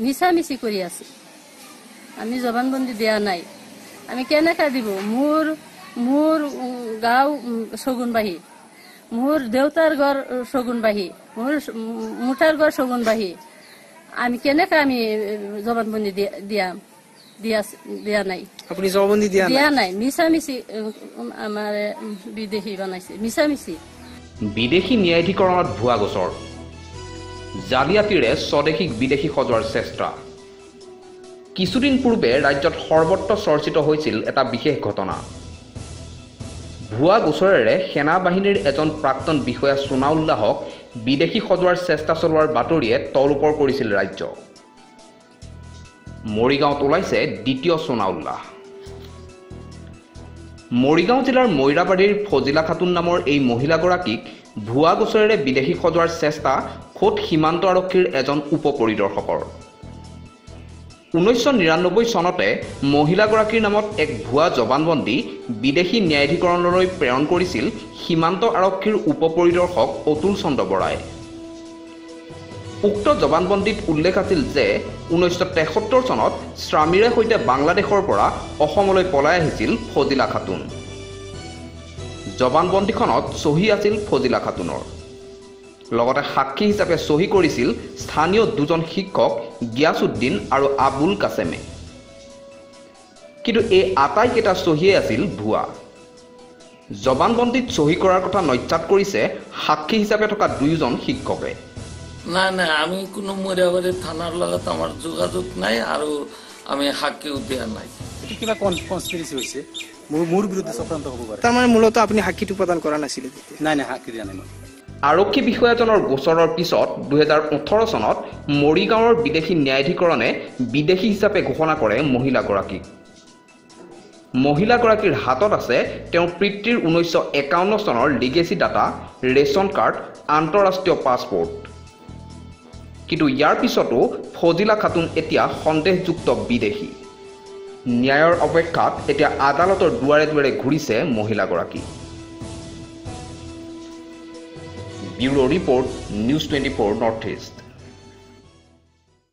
মিছামিছি কৰি আছে। আমি জবানবন্দি দিয়া নাই। আমি কেনেকৈ দিব? মোৰ মোৰ গাঁও উম, ছগুণবাহী মোৰ দেউতাৰ ঘৰ উম, ছগুণবাহী মোৰ মুঠাৰ ঘৰ ছগুণবাহী আমি কেনেকৈ আমি জবানবন্দী দিয়া- দিয়াম দিয়া দিয়া নাই। আপুনি জবাববন্দী দিয়া নাই? দিয়া নাই মিছামিছি আমাৰ বিদেশি বনাইছে। মিছামিছি বিদেশি ন্যায়াধীকৰণত ভুৱা গোচৰ। জালিয়াতিৰে স্বদেশীক বিদেশী সজোৱাৰ চেষ্টা। কিছুদিন পূৰ্বে ৰাজ্যত সৰ্বত্ৰ চৰ্চিত হৈছিল এটা বিশেষ ঘটনা। ভুৱা গোচৰেৰে সেনা বাহিনীৰ এজন প্ৰাক্তন বিষয়া সোনাউল্লাহক বিদেশী সজোৱাৰ চেষ্টা চলোৱাৰ বাতৰিয়ে তলওপৰ কৰিছিল ৰাজ্য। মৰিগাঁৱত ওলাইছে দ্বিতীয় সোনাউল্লাহ মৰিগাঁও জিলাৰ মৈৰাবাৰীৰ ফজিলা খাতুন নামৰ এই মহিলাগৰাকীক ভুৱা গোচৰেৰে বিদেশী সজোৱাৰ চেষ্টা খোদ সীমান্ত আৰক্ষীৰ এজন উপ পৰিদৰ্শকৰ ঊনৈছশ নিৰান্নব্বৈ চনতে মহিলাগৰাকীৰ নামত এক ভুৱা জবানবন্দী বিদেশী ন্যায়াধীকৰণলৈ প্ৰেৰণ কৰিছিল সীমান্ত আৰক্ষীৰ উপ পৰিদৰ্শক অতুল চন্দ্ৰ বৰাই। উক্ত জবানবন্দীত উল্লেখ আছিল যে ঊনৈছশ তেসত্তৰ চনত স্বামীৰে সৈতে বাংলাদেশৰ পৰা অসমলৈ পলাই আহিছিল ফজিলা খাতুন। জবানবন্দীখনত চহী আছিল ফজিলা খাতুনৰ। লগতে সাক্ষী হিচাপে চহী কৰিছিল স্থানীয় দুজন শিক্ষক গিয়াছুদ্দিন আৰু আবুল কাছেমে। কিন্তু এই আটাইকেইটা চহীয়ে আছিল ভুৱা। জবানবন্দীত চহী কৰাৰ কথা নজ্যাত কৰিছে সাক্ষী হিচাপে থকা দুয়োজন শিক্ষকে। নাই নাই আমি কোনো মৰিয়াবাৰী থানাৰ লগত আমাৰ যোগাযোগ নাই আৰু আমি সাক্ষীও দিয়া নাই। এইটো কিবা কনস্পিৰেচি হৈছে? মোৰ মোৰ বিৰুদ্ধে চক্ৰান্ত হ'ব পাৰে। তাৰমানে মূলতঃ আপুনি সাক্ষীটো প্ৰদান কৰা নাছিলে নাই নাই সাক্ষী দিয়া নাই মই। আৰক্ষী বিষয়াজনৰ গোচৰৰ পিছত দুহেজাৰ ওঠৰ চনত মৰিগাঁৱৰ বিদেশী ন্যায়াধীকৰণে বিদেশী হিচাপে ঘোষণা কৰে মহিলাগৰাকীক। মহিলাগৰাকীৰ হাতত আছে তেওঁৰ পিতৃৰ ঊনৈছশ একাৱন্ন চনৰ লিগেচি ডাটা ৰেচন কাৰ্ড আন্তঃৰাষ্ট্ৰীয় পাছপোৰ্ট। কিন্তু ইয়াৰ পিছতো ফজিলা খাতুন এতিয়া সন্দেহযুক্ত বিদেশী। ন্যায়ৰ অপেক্ষাত এতিয়া আদালতৰ দুৱাৰে দুৱাৰে ঘূৰিছে মহিলাগৰাকী। bureau report news twenty four North East